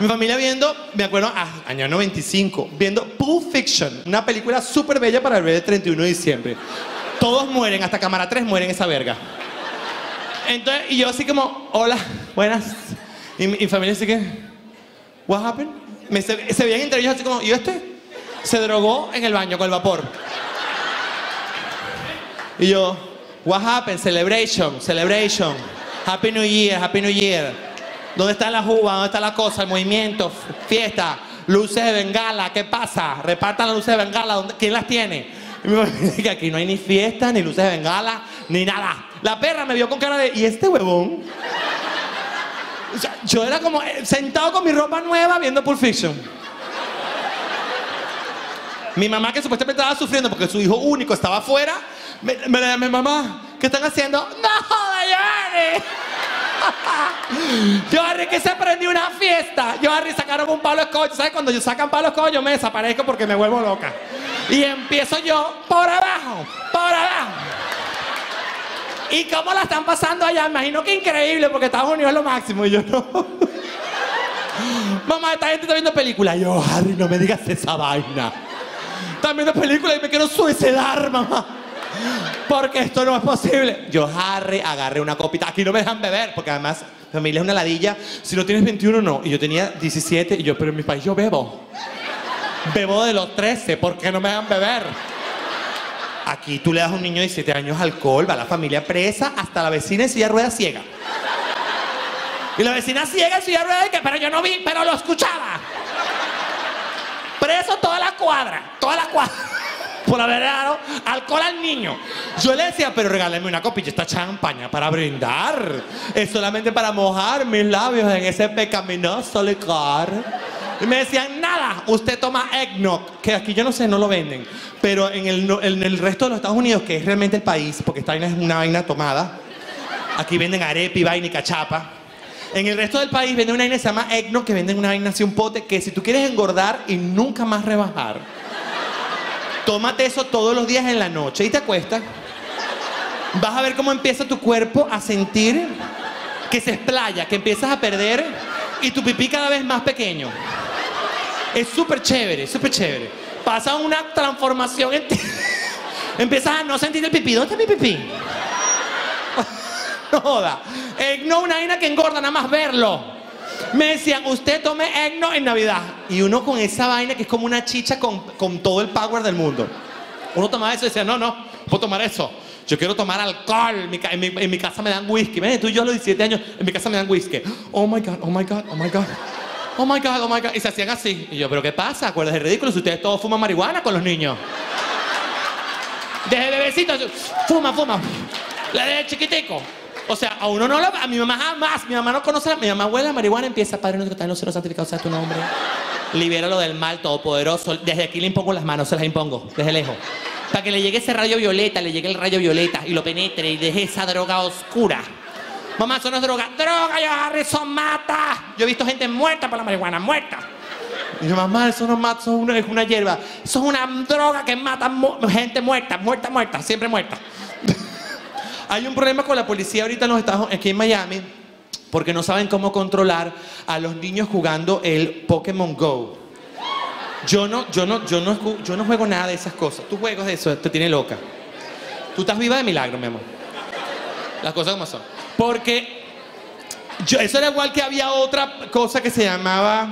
Mi familia viendo, me acuerdo, ah, año 95, viendo Pulp Fiction, una película súper bella para ver el 31 de diciembre. Todos mueren, hasta cámara 3 mueren esa verga. Entonces, y yo así como, hola, buenas. Y mi familia así que, what happened? Me, se, se veían entre ellos así como, ¿y este? Se drogó en el baño con el vapor. Y yo, what happened? Celebration, celebration. Happy New Year, Happy New Year. ¿Dónde está la juba? ¿Dónde está la cosa? El movimiento, fiesta, luces de bengala, ¿qué pasa? Repartan las luces de bengala, ¿dónde- ¿quién las tiene? Y dice que aquí no hay ni fiesta, ni luces de bengala, ni nada. La perra me vio con cara de, ¿y este huevón? Yo era como eh, sentado con mi ropa nueva viendo Pulp Fiction. Mi mamá, que supuestamente estaba sufriendo porque su hijo único estaba afuera, me, me llamé, mamá, ¿qué están haciendo? ¡No, joda, Joharry! Joharry, que se prendió una fiesta. Joharry sacaron un palo escoyo. ¿Sabes? Cuando yo sacan palo escoyo, yo me desaparezco porque me vuelvo loca. Y empiezo yo por abajo, por abajo. ¿Y cómo la están pasando allá? Me imagino que increíble porque Estados Unidos es lo máximo. Y yo no. Mamá, esta gente está viendo películas. Yo, Harry, no me digas esa vaina. Están viendo películas y me quiero suicidar, mamá. Porque esto no es posible. Yo, Harry, agarré una copita. Aquí no me dejan beber, porque además mi familia es una ladilla. Si no tienes 21, no. Y yo tenía 17, y yo, pero en mi país yo bebo. Bebo de los 13, ¿por qué no me dejan beber? Aquí tú le das a un niño de 17 años alcohol, va la familia presa, hasta la vecina en silla de ruedas ciega. Y la vecina ciega en silla de y que, pero yo no vi, pero lo escuchaba. Preso toda la cuadra, toda la cuadra. Por haber dado alcohol al niño. Yo le decía, pero regálame una copilla esta champaña para brindar. Es solamente para mojar mis labios en ese pecaminoso licor. Y me decían, nada, usted toma eggnog, que aquí yo no sé, no lo venden. Pero en el, en el resto de los Estados Unidos, que es realmente el país, porque esta vaina es una vaina tomada, aquí venden arepa y vaina y cachapa. En el resto del país venden una vaina que se llama eggnog, que venden una vaina así, un pote, que si tú quieres engordar y nunca más rebajar, tómate eso todos los días en la noche y te acuestas. Vas a ver cómo empieza tu cuerpo a sentir que se explaya, que empiezas a perder y tu pipí cada vez más pequeño. Es súper chévere, súper chévere. Pasa una transformación en ti. Empiezas a no sentir el pipí. ¿Dónde está mi pipí? no joda. Eggnog una vaina que engorda, nada más verlo. Me decían, usted tome eggnog en Navidad. Y uno con esa vaina que es como una chicha con, con todo el power del mundo. Uno tomaba eso y decía, no, no, puedo tomar eso. Yo quiero tomar alcohol. En mi, casa me dan whisky. Ven, tú y yo a los 17 años, en mi casa me dan whisky. Oh my God, oh my God, oh my God. Oh my God, oh my God. Y se hacían así. Y yo, ¿pero qué pasa? Acuerdas de ridículo si ustedes todos fuman marihuana con los niños. Desde bebecito, así, fuma, fuma. La de chiquitico. O sea, a uno no lo. A mi mamá jamás. Mi mamá no conoce. Mi mamá huele a marihuana empieza, Padre nuestro que está en los cielos, santificado sea tu nombre. Libéralo del mal todopoderoso. Desde aquí le impongo las manos, se las impongo, desde lejos. Para que le llegue ese rayo violeta, le llegue el rayo violeta y lo penetre y deje esa droga oscura. Mamá, eso no es droga. Droga, yo Harry, eso mata. Yo he visto gente muerta por la marihuana, muerta. Y yo, mamá, eso no mata, eso es una, hierba. Eso es una droga que mata gente muerta, muerta, muerta, siempre muerta. Hay un problema con la policía ahorita en los Estados aquí en Miami, porque no saben cómo controlar a los niños jugando el Pokémon Go. Yo no, yo no, yo no, yo no juego nada de esas cosas. Tú juegas de eso, te tiene loca. Tú estás viva de milagro, mi amor. Las cosas como son. Porque eso era igual que había otra cosa que se llamaba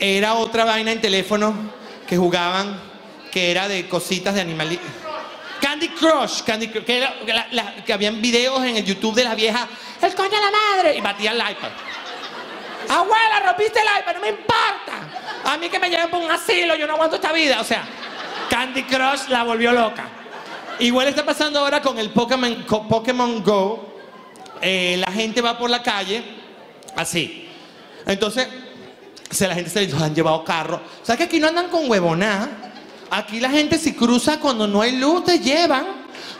era otra vaina en teléfono que jugaban que era de cositas de animalitos. Candy Crush, Candy Crush, que, era- habían videos en el YouTube de la vieja, el coño de la madre, y batía el iPad. Abuela, rompiste el iPad, no me importa. A mí que me lleven por un asilo, yo no aguanto esta vida. O sea, Candy Crush la volvió loca. Igual está pasando ahora con el Pokémon, Go. Eh, la gente va por la calle así. Entonces, se la gente se han llevado carro. ¿Sabes que aquí no andan con huevonada? Aquí la gente si cruza cuando no hay luz te llevan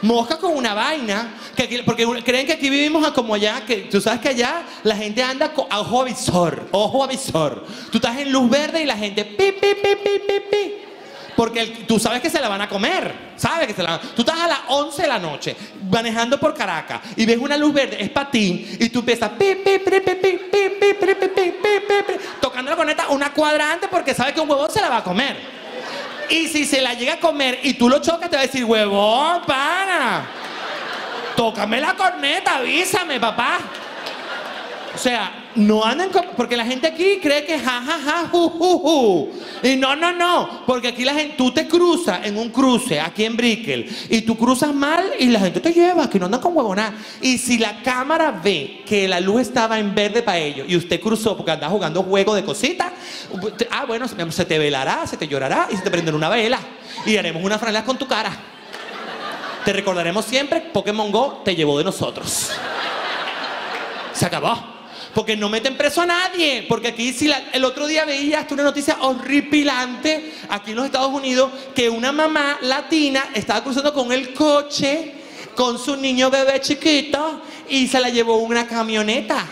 mosca con una vaina. Que aquí- porque creen que aquí vivimos a como allá, que tú sabes que allá la gente anda con a ojo avisor, ojo avisor. Tú estás en luz verde y la gente pi, pi, pi, pi, pi, pi. Porque el- tú sabes que se la van a comer. Sabes que se la Tú estás a las 11 de la noche manejando por Caracas y ves una luz verde, es para ti, y tú empiezas pi, pi, pi, pi, pi, pi, pri, pi, pi, pi, pi, pi, tocando la corneta una cuadra antes porque sabes que un huevón se la va a comer. Y si se la llega a comer y tú lo chocas, te va a decir, huevón, pana. Tócame la corneta, avísame, papá. O sea, no andan con... Porque la gente aquí cree que ja, ja, ja, ju, ju, ju. Y no, no, no. Porque aquí la gente... Tú te cruzas en un cruce aquí en Brickell y tú cruzas mal y la gente te lleva, que no andan con huevonada. Y si la cámara ve que la luz estaba en verde para ellos y usted cruzó porque andaba jugando juego de cositas, ah, bueno, se te velará, se te llorará y se te prenderá una vela. Y haremos una franela con tu cara. Te recordaremos siempre, Pokémon Go te llevó de nosotros. Se acabó. Porque no meten preso a nadie. Porque aquí, si el otro día veía hasta una noticia horripilante aquí en los Estados Unidos, que una mamá latina estaba cruzando con el coche con su niño bebé chiquito y se la llevó una camioneta.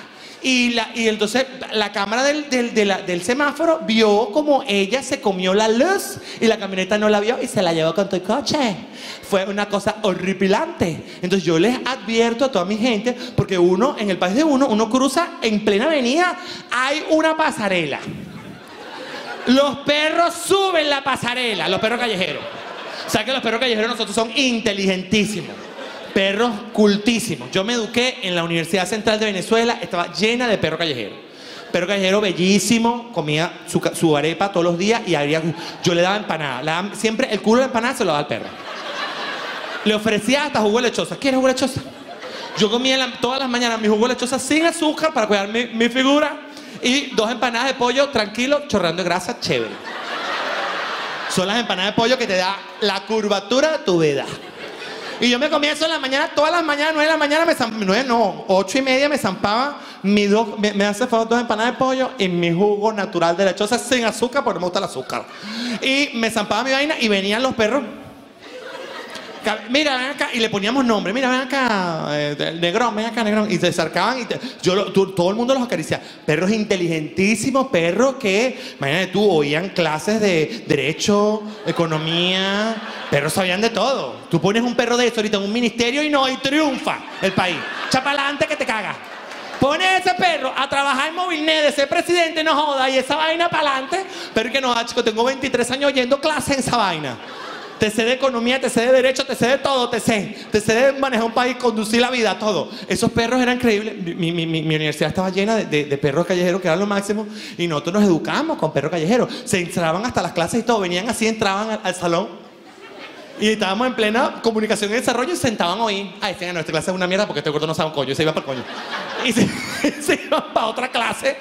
Y, la, y entonces la cámara del, del- del semáforo vio como ella se comió la luz y la camioneta no la vio y se la llevó con tu coche. Fue una cosa horripilante. Entonces yo les advierto a toda mi gente, porque uno, en el país de uno, uno cruza en plena avenida, hay una pasarela. Los perros suben la pasarela, los perros callejeros. O sea que los perros callejeros nosotros son inteligentísimos. Perros cultísimos. Yo me eduqué en la Universidad Central de Venezuela, estaba llena de perro callejero. Perro callejero bellísimo, comía su, arepa todos los días y había, yo le daba empanada. Siempre el culo de empanada se lo daba al perro. Le ofrecía hasta jugo de lechosa. ¿Quieres jugo de lechosa? Yo comía la- todas las mañanas mi jugo de lechosa sin azúcar para cuidar mi, mi figura y dos empanadas de pollo tranquilo, chorrando de grasa, chévere. Son las empanadas de pollo que te da la curvatura de tu vida. Y yo me comía eso en la mañana, todas las mañanas, nueve de la mañana, me zam- nueve no, ocho y media me zampaba mi dos, me, hace favor dos empanadas de pollo y mi jugo natural de lechosa sin azúcar porque me gusta el azúcar. Y me zampaba mi vaina y venían los perros. Mira, ven acá, y le poníamos nombre. Mira, ven acá, eh, negrón, ven acá, negrón. Y se acercaban y yo tú- todo el mundo los acaricia. Perros inteligentísimos, perros que, imagínate tú, oían clases de derecho, economía. Perros sabían de todo. Tú pones un perro de eso ahorita en un ministerio y no, y triunfa el país. Chapalante que te caga. Pone ese perro a trabajar en Movilnet de ser presidente, no joda, y esa vaina para adelante. Pero que no, ah, chico, tengo 23 años oyendo clases en esa vaina. Te sé de economía, te sé de derecho, te sé de todo, te sé. Te sé de manejar un país, conducir la vida, todo. Esos perros eran increíbles. Mi, mi- mi- mi universidad estaba llena de, de- perros callejeros que eran lo máximo. Y nosotros nos educamos con perros callejeros. Se entraban hasta las clases y todo. Venían así, entraban al, al salón. Y estábamos en plena comunicación y desarrollo y se sentaban hoy. Ay, decían, no, esta clase es una mierda porque este gordo no sabe un coño. Y se iba para el coño. Y se, para otra clase.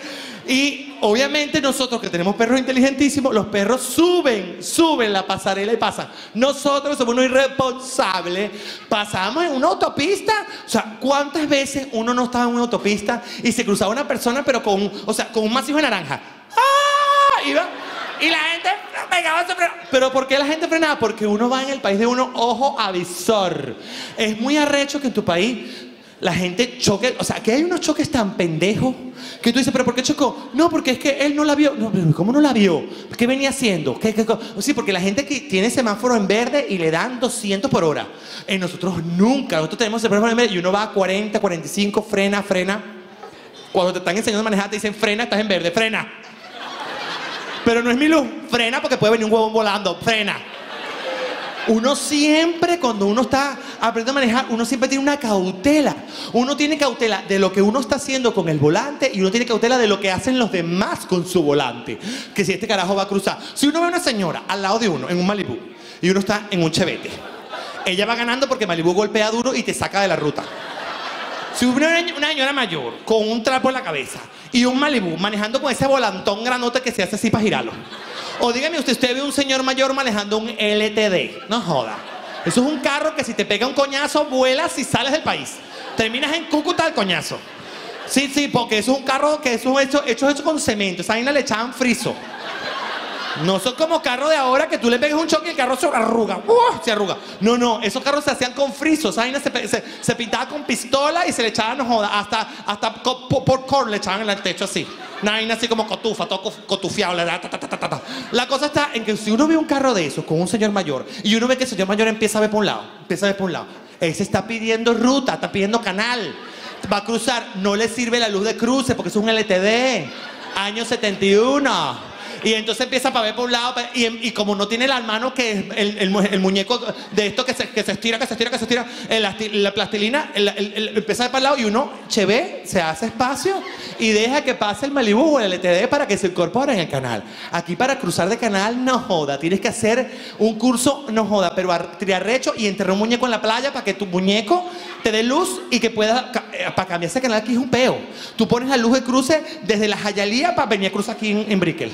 Y obviamente nosotros que tenemos perros inteligentísimos, los perros suben, suben la pasarela y pasan. Nosotros somos unos irresponsables. Pasamos en una autopista. O sea, ¿cuántas veces uno no estaba en una autopista y se cruzaba una persona pero con, o sea, con un masijo de naranja? ¡Ah! Iba. Y la gente pegaba ese freno. Pero ¿por qué la gente frenaba? Porque uno va en el país de uno, ojo avisor. Es muy arrecho que en tu país la gente choque. O sea, que hay unos choques tan pendejos que tú dices, ¿pero por qué chocó? No, porque es que él no la vio. No, pero ¿cómo no la vio? ¿Qué venía haciendo? ¿Qué, qué, sí, porque la gente que tiene semáforo en verde y le dan 200 por hora. En nosotros nunca. Nosotros tenemos semáforo en verde y uno va a 40, 45, frena, frena. Cuando te están enseñando a manejar, te dicen frena, estás en verde, frena. Pero no es mi luz. Frena porque puede venir un huevón volando. Frena. Uno siempre, cuando uno está aprendiendo a manejar, uno siempre tiene una cautela. Uno tiene cautela de lo que uno está haciendo con el volante y uno tiene cautela de lo que hacen los demás con su volante. Que si este carajo va a cruzar. Si uno ve a una señora al lado de uno en un Malibú y uno está en un chevete, ella va ganando porque Malibú golpea duro y te saca de la ruta. Si hubiera una, una señora mayor con un trapo en la cabeza y un Malibú manejando con ese volantón granote que se hace así para girarlo. O dígame usted, usted ve un señor mayor manejando un LTD. No joda. Eso es un carro que si te pega un coñazo, vuelas y sales del país. Terminas en Cúcuta el coñazo. Sí, sí, porque eso es un carro que eso es hecho, hecho, hecho con cemento. Esa vaina le echaban friso. No son como carros de ahora que tú le pegas un choque y el carro se arruga. Se arruga. No, no, esos carros se hacían con frisos. Esa se, se, se pintaba con pistola y se le echaban, no joda, hasta, hasta co- po- popcorn le echaban en el techo así. Una vaina así como cotufa, todo co- cotufiado. ta. La cosa está en que si uno ve un carro de esos con un señor mayor y uno ve que el señor mayor empieza a ver por un lado, empieza a ver por un lado, ese está pidiendo ruta, está pidiendo canal. Va a cruzar, no le sirve la luz de cruce porque es un LTD. Año 71. Y entonces empieza para ver por un lado pa- y, como no tiene la mano que es el, el mu- el muñeco de esto que se, estira, que se estira, que se estira, la plastilina empieza para el lado y uno, che ve, se hace espacio y deja que pase el Malibu o el LTD para que se incorpore en el canal. Aquí para cruzar de canal, no joda, tienes que hacer un curso, no joda, pero ar- triarrecho y enterrar un muñeco en la playa para que tu muñeco te dé luz y que pueda, eh, para cambiar ese canal aquí es un peo. Tú pones la luz de cruce desde la Jayalía para venir a cruzar aquí en, en Brickell.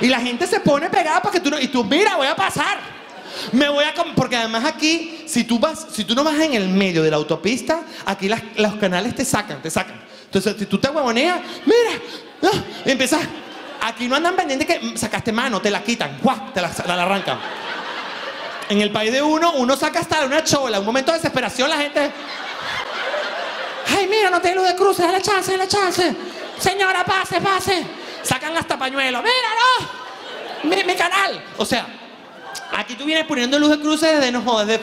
Y la gente se pone pegada para que tú no. Y tú, mira, voy a pasar. Me voy a. Porque además aquí, si tú vas, si tú no vas en el medio de la autopista, aquí los canales te sacan, te sacan. Entonces, si tú te huevoneas, mira, ah, empiezas. Aquí no andan pendientes que mm, sacaste mano, te la quitan, ¡guau! te la, te la arrancan. En el país de uno, uno saca hasta una chola. Un momento de desesperación, la gente. Ay, mira, no tiene luz de cruce, dale chance, dale chance. Señora, pase, pase. Sacan hasta pañuelo. Mira, no. Mi, mi canal. O sea, aquí tú vienes poniendo luz de cruce desde, no desde.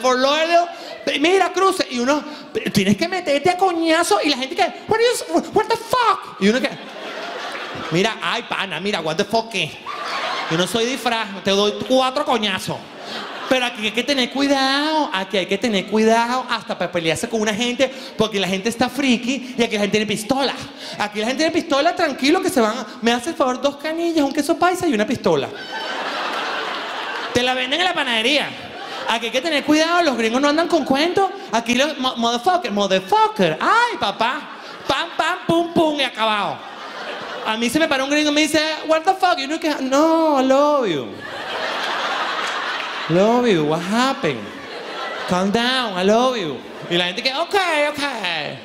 Mira, cruce. Y uno, tienes que meterte a coñazo y la gente que, what, is, what the fuck? Y uno que, mira, ay, pana, mira, what the fuck, ¿qué? Yo no soy disfraz, te doy cuatro coñazos. Pero aquí hay que tener cuidado, aquí hay que tener cuidado hasta para pelearse con una gente, porque la gente está friki y aquí la gente tiene pistola. Aquí la gente tiene pistola, tranquilo, que se van. Me hace el favor dos canillas, un queso paisa y una pistola. Te la venden en la panadería. Aquí hay que tener cuidado, los gringos no andan con cuentos. Aquí los mo- motherfucker, motherfucker. Ay, papá. Pam, pam, pum, pum y acabado. A mí se me paró un gringo y me dice, what the fuck? Y uno que, no, I love you. Love you, what happened? Calm down, I love you. Y la gente que, ok, ok.